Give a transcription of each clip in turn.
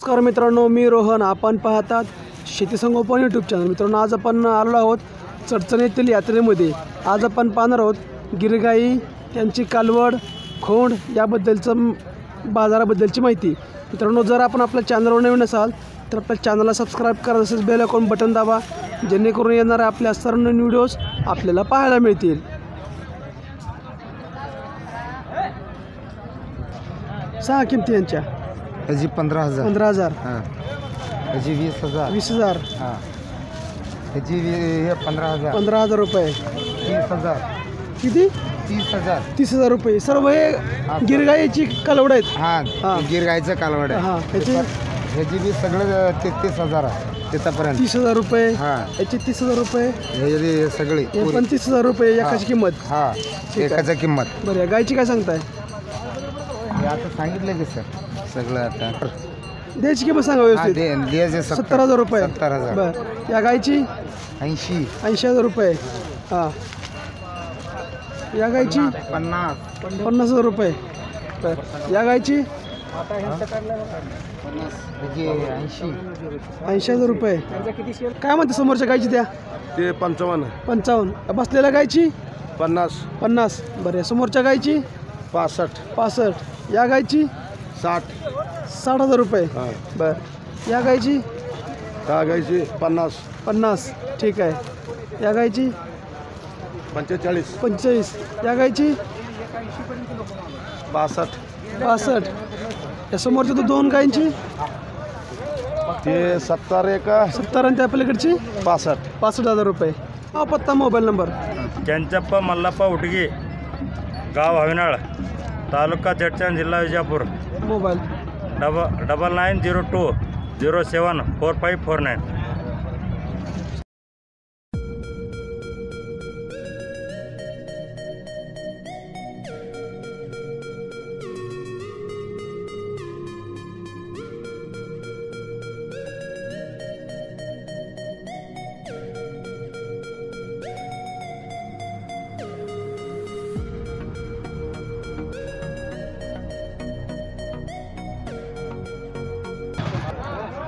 नमस्कार मित्रांनो मी रोहन आपण पाहतात शेती संगोपन यूट्यूब चॅनल मित्रांनो आज आपण आलो आहोत चडचणीतील यात्रेमध्ये आज आपण पाहणार आहोत गिरगाई यांची कालवड खोंड याबद्दलचं बाजाराबद्दलची माहिती मित्रांनो जर आपण आपल्या चॅनलवर नवीन असाल तर आपल्या चॅनलला सबस्क्राईब करा तसेच बेल अकाउंट बटन दाबा जेणेकरून येणाऱ्या आपल्या सर्व व्हिडिओज आपल्याला पाहायला मिळतील सहा किमती यांच्या त्याची पंधरा हजार पंधरा हजार हां ह्याची वीस हजार वीस हजार हां ह्याची हे पंधरा हजार पंधरा हजार रुपये तीस हजार किती तीस हजार तीस हजार रुपये सर्व हे गिरगाईची कालवड आहेत हा. हां गिरगायचं कालवड आहे ह्याची बी सगळं तेहतीस हजार आहे तिथपर्यंत तीस हजार रुपये हा याचे तीस हजार रुपये हे पंचवीस हजार रुपये एकाची किंमत हा एकाची किंमत बरं गायची काय सांगताय हे आता सांगितलं की सर सगळं आता द्यायची किंमत सांगा व्यवस्थित सत्तर हजार रुपये सत्तर हजार बरं या गायची ऐंशी ऐंशी हजार रुपये हां या गायची पन्नास पन्नास हजार रुपये या गायची ऐंशी ऐंशी हजार रुपये काय म्हणते समोरच्या गायची त्या ते पंचावन्न पंचावन्न बसलेल्या गायची पन्नास पन्नास बरं समोरच्या गायची पासष्ट पासष्ट या गायची साठ साठ हजार रुपये हां बरं या गायची या गायची पन्नास पन्नास ठीक आहे या गायची पंचेचाळीस पंचेचाळीस या गायची बासष्ट बासष्ट या समोरच्या तर दोन गायची ते सत्तर एका सत्तर आणि त्या पलीकडची पासष्ट पासष्ट हजार रुपये हा पत्ता मोबाईल नंबर ज्यांच्याप्पा मल्लाप्पा उटगे गाव हविनाळ तालुका जटचान जिल्हा Vijapur mobile double double nine zero two zero seven four five four nine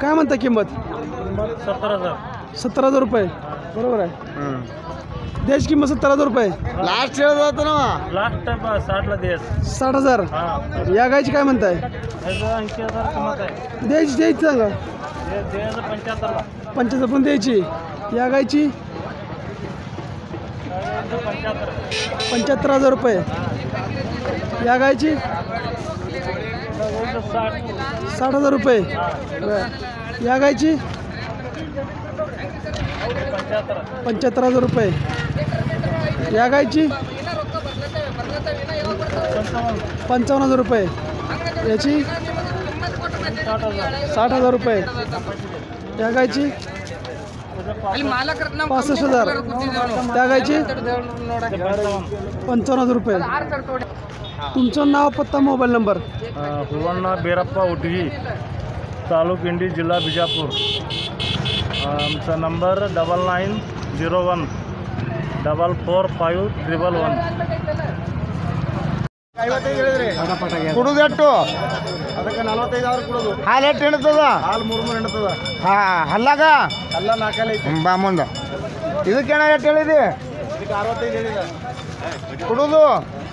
काय म्हणता किंमत सत्तर हजार रुपये बरोबर आहे देश किंमत सत्तर हजार रुपये लास्ट खेळ ना लास्ट टाइम साठला साठ हजार या गायची काय म्हणताय देश द्यायची द्यायची सांगा पंच्याहत्तर पण द्यायची या गायची पंच्याहत्तर पंच्याहत्तर हजार रुपये या गायची साठ हजार रुपये या गायची पंच्याहत्तर हजार रुपये या गायची पंचावन्न हजार रुपये याची साठ हजार साठ हजार रुपये या गायची पासष्ट हजार त्या गायची पंचावन्न हजार रुपये तुमचं नाव पत्ता मोबाईल नंबर हुवण्णा बेरप्पा उटगी तालुकिंडी जिल्हा बिजापूर आमचा number double nine zero one double four five triple one ಕುಡುದೆಟ್ಟು ಅದಕ್ಕೆ ನಲವತ್ತೈದು ಕುಡುದು ಕೊಡೋದು ಹಾಲು ಎಷ್ಟು ಹಿಡ್ತದ ಮೂರು ಮೂರು ಹಿಡ್ತದ ಹಾ ಹಲ್ಲಾಗ ಹಲ್ಲ ನಾಲ್ಕಲ್ಲಿ ಬಾ ಮುಂದೆ ಇದಕ್ಕೆ ಏನಾಗ ಎಷ್ಟು ಹೇಳಿದಿ ಇದಕ್ಕೆ ಅರವತ್ತೈದು ಹೇಳಿದ ಕುಡುದು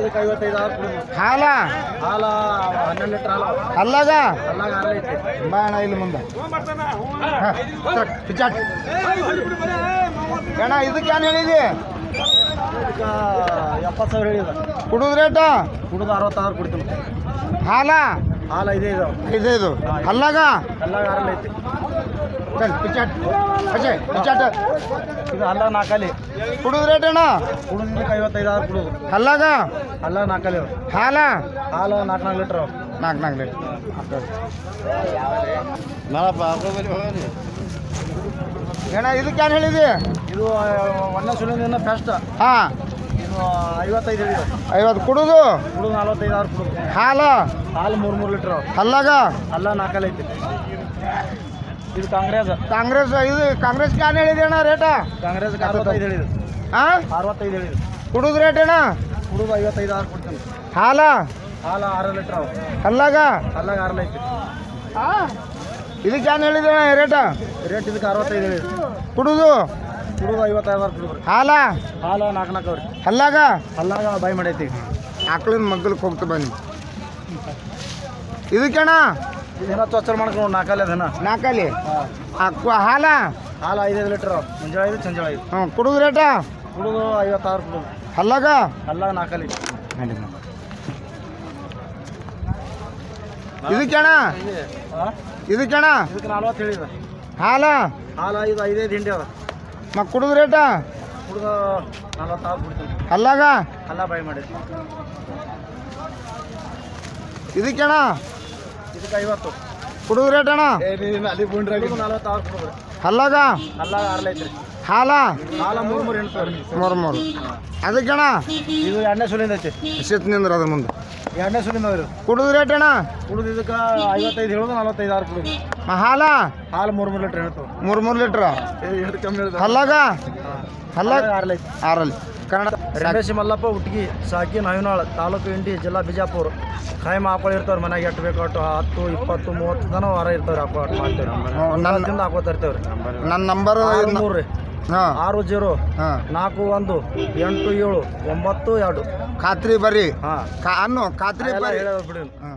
ಇದಕ್ಕೆ ಐವತ್ತೈದು ಸಾವಿರ ಹಾಲ ಹಾಲ ಅಲ್ಲಾಗ ಇಲ್ಲಿ ಮುಂದೆ ಇದಕ್ಕೆ ಹೇಳಿದಿ ಎಪ್ಪತ್ತು ಸಾವಿರ ರೇಟ ಕುಡಿದು ಅರವತ್ತು ಸಾವಿರ ಕೊಡ್ತೀನಿ ಹಾಲ ಹಾಲ ಐದೈದು ಐದೈದು ಅಲ್ಲಾಗ ಚಲ್ ಪಿಚಾಟ್ ಅಜೆ ಪಿಚಾಟ ಇದು ಅಲ್ಲ ನಾಲ್ಕಾಲಿ ಕುಡಿದ ರೇಟ್ ಅಣ್ಣ ಕುಡಿದ್ರಕ್ಕೆ ಐವತ್ತೈದು ಆರು ಕುಡಿದು ಅಲ್ಲ ಹಲ್ಲ ಹಾಲ ಹಾಲ ನಾಲ್ಕು ನಾಲ್ಕು ಲೀಟ್ರ್ ನಾಲ್ಕು ನಾಲ್ಕು ಲೀಟ್ರ್ ಏನ ಅಣ್ಣ ಇದಕ್ಕೆ ಏನು ಹೇಳಿದಿ ಇದು ಒಣ ಸುಳಿನ ಫೆಸ್ಟ್ ಹಾಂ ಇದು ಐವತ್ತೈದು ಹೇಳಿ ಐವತ್ತು ಕುಡಿದು ಕುಡಿದು ನಲ್ವತ್ತೈದು ಆರು ಕುಡಿದು ಹಾಲ ಹಾಲು ಮೂರು ಮೂರು ಲೀಟ್ರ್ ಹಲ್ಲಾಗ ಅಲ್ಲ ನಾಲ್ಕಲ್ಲಿ ಐತಿ ಇದು ಕಾಂಗ್ರೆಸ್ ಕಾಂಗ್ರೆಸ್ ಇದು ಕಾಂಗ್ರೆಸ್ ಕಾನ್ ಹೇಳಿದೆ ಅಣ್ಣ ರೇಟ ಕಾಂಗ್ರೆಸ್ ಅರವತ್ತೈದು ಹೇಳಿದ್ರು ಹಾಂ ಅರವತ್ತೈದು ಹೇಳಿದ್ರು ಕುಡುದು ರೇಟ್ ಅಣ್ಣ ಕುಡುದು ಐವತ್ತೈದು ಆರು ಕೊಡ್ತೀನಿ ಹಾಲ ಹಾಲ ಆರು ಲೀಟ್ರ್ ಅವ ಹಲ್ಲಾಗ ಹಲ್ಲಾಗ ಆರು ಲೈಟ್ ಇದಕ್ಕೆ ಏನು ಹೇಳಿದ ಅಣ್ಣ ರೇಟ ರೇಟ್ ಇದಕ್ಕೆ ಅರವತ್ತೈದು ಹೇಳಿದ್ರು ಕುಡುದು ಕುಡುದು ಐವತ್ತೈದು ಆರು ಕುಡುದು ಹಾಲ ಹಾಲ ನಾಲ್ಕು ನಾಲ್ಕು ಅವ್ರಿ ಹಲ್ಲಾಗ ಹಲ್ಲಾಗ ಬಾಯಿ ಮಾಡೈತಿ ಆಕಳಿನ ಮಗ್ಗಲಿಗೆ ಹೋಗ್ತಾ ಬನ್ನಿ ಇದಕ್ಕೆ ಅಣ್ಣ ದಿನ ಚೊಚ್ಚಲ್ ಮಾಡ್ಕೊಂಡು ನಾಲ್ಕಲ್ಲಿ ಅದನ್ನ ನಾಲ್ಕಲ್ಲಿ ಹಾಲ ಹಾಲು ಐದೈದು ಲೀಟ್ರ್ ಮುಂಜಾಳೆ ಐದು ಚಂಜಳ ಐದು ಹ್ಞೂ ಕುಡಿದು ರೇಟ ಕುಡಿದು ಐವತ್ತಾರು ಕುಡಿದು ಹಲ್ಲಾಗ ಹಲ್ಲಾಗ ನಾಲ್ಕಾಲಿ ಇದಕ್ಕೇಣ ಇದಕ್ಕೆ ನಲ್ವತ್ತು ಹೇಳಿದ ಹಾಲ ಹಾಲು ಐದು ಐದೈದು ಹಿಂಡಿ ಅದ ಮತ್ತು ಕುಡುದು ರೇಟ ನಲ್ವತ್ತಾರು ಕುಡಿತೀನಿ ಇದಕ್ಕೆ ಐವತ್ತು ಅಣ್ಣ ಹಲ್ಲಾಗ ಮೂರು ಮೂರು ಮೂರು ಮೂರು ಅದಕ್ಕೆ ಅಣ್ಣ ಇದು ಎಣ್ಣೆ ಸುಲಿಂದ ನಿಂದ್ರ ಮುಂದೆ ಎಣ್ಣೆ ಸುಲಿಂದ ರೇಟ್ ಅಣ್ಣ ಕುಡಿದ ಐವತ್ತೈದು ಹೇಳೋದು ನಲ್ವತ್ತೈದು ಆರು ಕುಡಿದು ಹಾಲ ಹಾಲು ಮೂರು ಮೂರು ಲೀಟರ್ ಮೂರು ಮೂರು ಲೀಟ್ರ್ ಹಲ್ಲಾಗ ಹಲ್ಲಾಗ ಆರಲ್ಲಿ ಆರಲ್ಲಿ ಕನ್ನಡ ರಮೇಶ್ ಮಲ್ಲಪ್ಪ ಹುಟ್ಗಿ ಸಾಕಿ ನವಿನಾಳ್ ತಾಲೂಕು ಇಂಡಿ ಜಿಲ್ಲಾ ಬಿಜಾಪುರ್ ಖಾಯಂ ಹಾಕೊಳ್ಳಿ ಇರ್ತಾವ್ರಿ ಮನೆಗೆ ಎಟ್ಟು ಬೇಕು ಅಟ್ಟು ಹತ್ತು ಇಪ್ಪತ್ತು ಮೂವತ್ತು ತನಕ ವಾರ ಇರ್ತಾವ್ರಿ ಆಕಳು ಅಟ್ಟು ಮಾಡ್ತೇವೆ ಇರ್ತೇವ್ರಿ ನನ್ನ ನಂಬರ್ ಮೂರು ಆರು ಜೀರೋ ನಾಲ್ಕು ಒಂದು ಎಂಟು ಏಳು ಒಂಬತ್ತು ಎರಡು ಖಾತ್ರಿ ಬರ್ರಿ ಹಾಂ ಖಾತ್ರಿ ಬರ್ರಿ